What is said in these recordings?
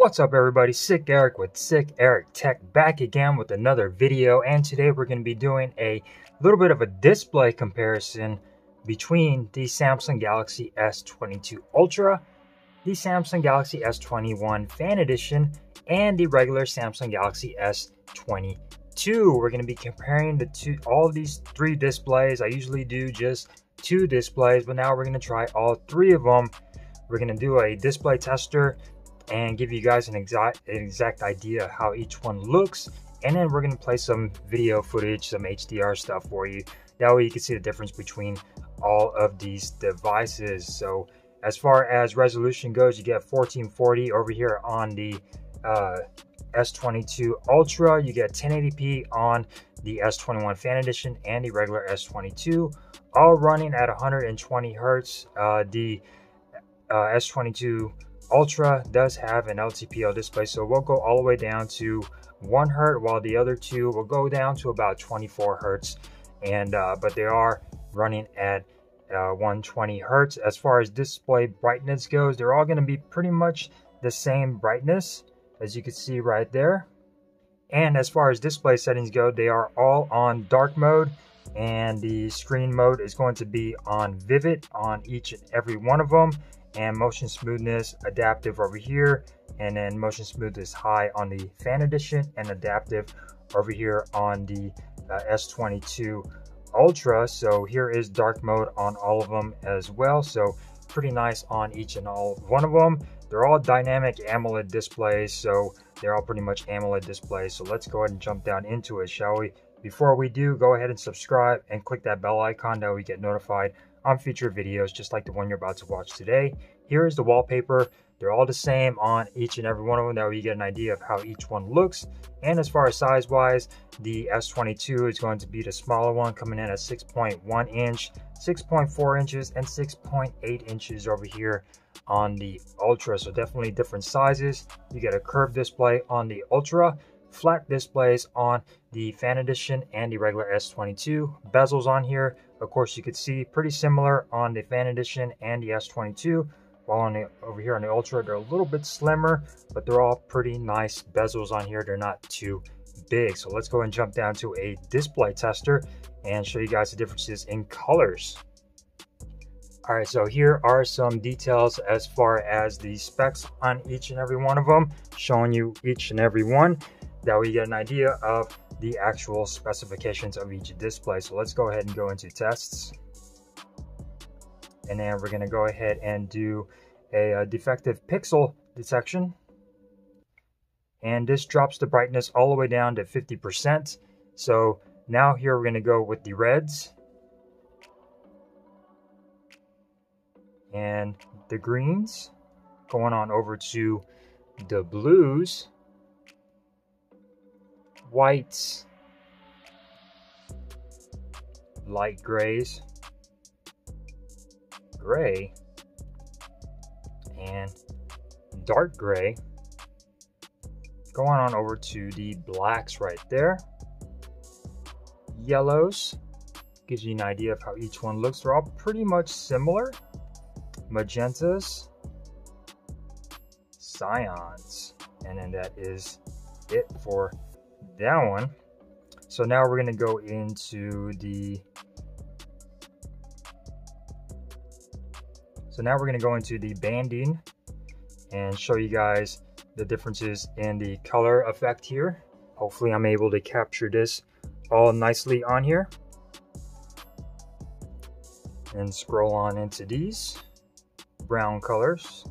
What's up everybody, SicErik with Sick Eric Tech back again with another video and today we're going to be doing a little bit of a display comparison between the Samsung Galaxy S22 Ultra, the Samsung Galaxy S21 Fan Edition, and the regular Samsung Galaxy S22. We're going to be comparing the two, all these three displays. I usually do just two displays, but now we're going to try all three of them. We're going to do a display tester and give you guys an exact, an exact idea of how each one looks. And then we're gonna play some video footage, some HDR stuff for you. That way you can see the difference between all of these devices. So as far as resolution goes, you get 1440 over here on the uh, S22 Ultra. You get 1080p on the S21 Fan Edition and the regular S22, all running at 120 hertz. Uh, the uh, S22 Ultra does have an LTPO display, so we'll go all the way down to 1 hertz, while the other two will go down to about 24 hertz. And uh, but they are running at uh, 120 hertz. As far as display brightness goes, they're all going to be pretty much the same brightness, as you can see right there. And as far as display settings go, they are all on dark mode and the screen mode is going to be on vivid on each and every one of them and motion smoothness adaptive over here and then motion smoothness high on the fan edition and adaptive over here on the uh, S22 Ultra. So here is dark mode on all of them as well. So pretty nice on each and all one of them. They're all dynamic AMOLED displays, so they're all pretty much AMOLED displays. So let's go ahead and jump down into it, shall we? Before we do, go ahead and subscribe and click that bell icon that we get notified on future videos just like the one you're about to watch today. Here is the wallpaper. They're all the same on each and every one of them. That way you get an idea of how each one looks. And as far as size wise, the S22 is going to be the smaller one coming in at 6.1 inch, 6.4 inches, and 6.8 inches over here on the Ultra. So definitely different sizes. You get a curved display on the Ultra flat displays on the fan edition and the regular S22. Bezels on here, of course, you could see pretty similar on the fan edition and the S22. While on the over here on the Ultra, they're a little bit slimmer, but they're all pretty nice bezels on here. They're not too big. So let's go and jump down to a display tester and show you guys the differences in colors. All right, so here are some details as far as the specs on each and every one of them, showing you each and every one. That we get an idea of the actual specifications of each display. So let's go ahead and go into tests. And then we're gonna go ahead and do a, a defective pixel detection. And this drops the brightness all the way down to 50%. So now here we're gonna go with the reds. And the greens. Going on over to the blues whites, light grays, gray, and dark gray. Going on over to the blacks right there. Yellows gives you an idea of how each one looks. They're all pretty much similar. Magentas, cyans, and then that is it for that one. So now we're gonna go into the, so now we're gonna go into the banding and show you guys the differences in the color effect here. Hopefully I'm able to capture this all nicely on here. And scroll on into these brown colors.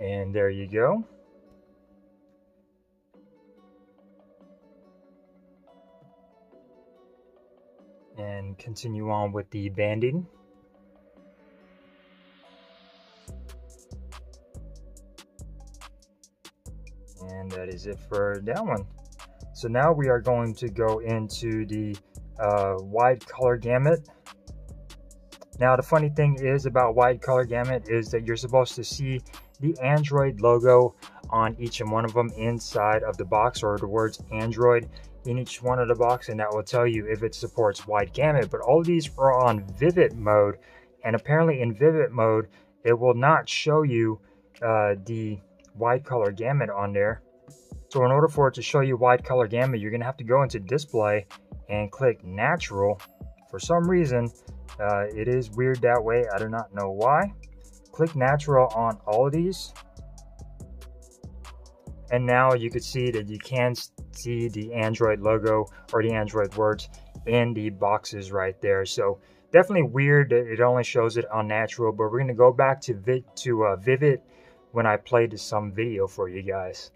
And there you go. Continue on with the banding. And that is it for that one. So now we are going to go into the uh, wide color gamut. Now the funny thing is about wide color gamut is that you're supposed to see the Android logo on each and one of them inside of the box or the words Android in each one of the box and that will tell you if it supports wide gamut but all of these are on vivid mode and apparently in vivid mode it will not show you uh, the wide color gamut on there. So in order for it to show you wide color gamut, you're gonna have to go into display and click natural. For some reason, uh, it is weird that way. I do not know why. Click natural on all of these. And now you can see that you can see the Android logo or the Android words in the boxes right there. So definitely weird that it only shows it on natural, but we're gonna go back to, to uh, Vivid when I played some video for you guys.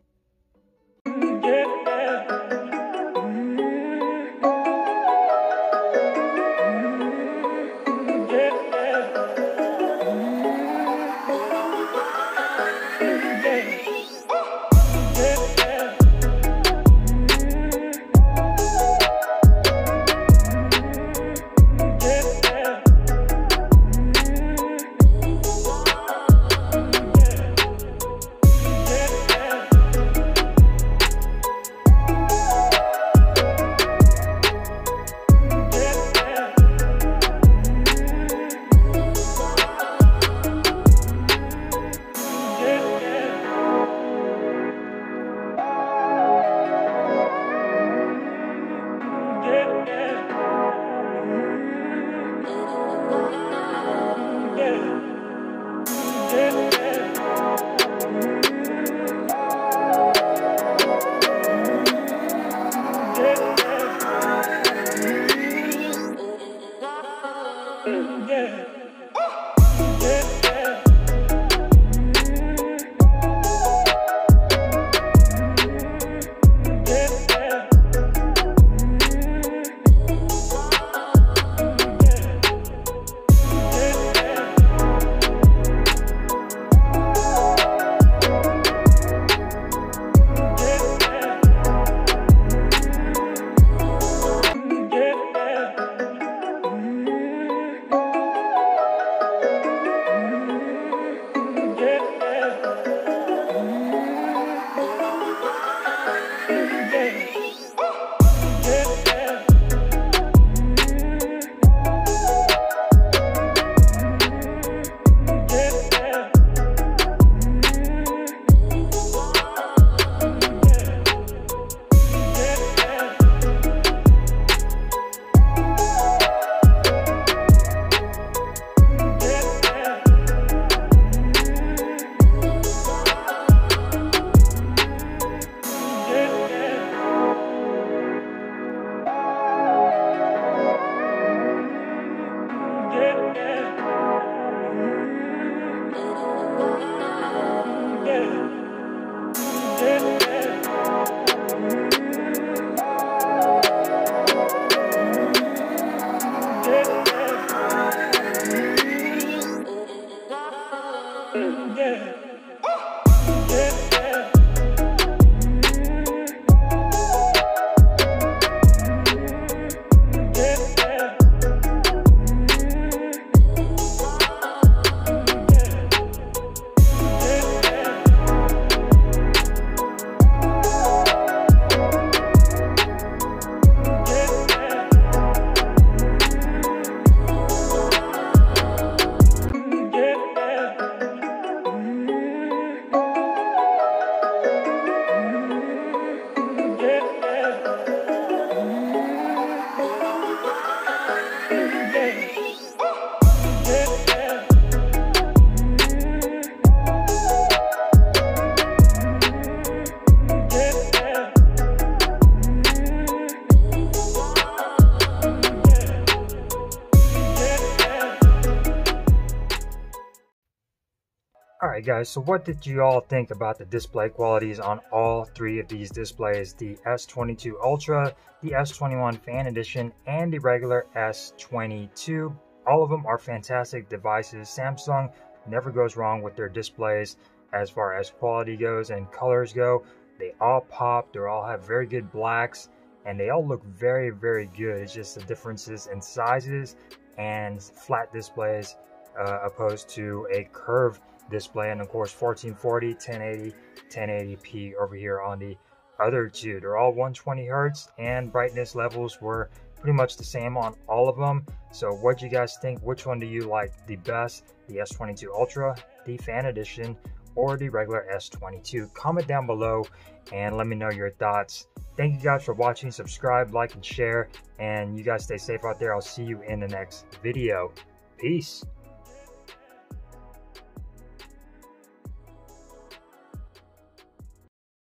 Guys, so what did you all think about the display qualities on all three of these displays? The S22 Ultra, the S21 Fan Edition, and the regular S22. All of them are fantastic devices. Samsung never goes wrong with their displays as far as quality goes and colors go. They all pop, they all have very good blacks, and they all look very, very good. It's just the differences in sizes and flat displays uh, opposed to a curved display and of course 1440 1080 1080p over here on the other two they're all 120 hertz and brightness levels were pretty much the same on all of them so what do you guys think which one do you like the best the s22 ultra the fan edition or the regular S22? Comment down below and let me know your thoughts. Thank you guys for watching. Subscribe, like, and share. And you guys stay safe out there. I'll see you in the next video. Peace.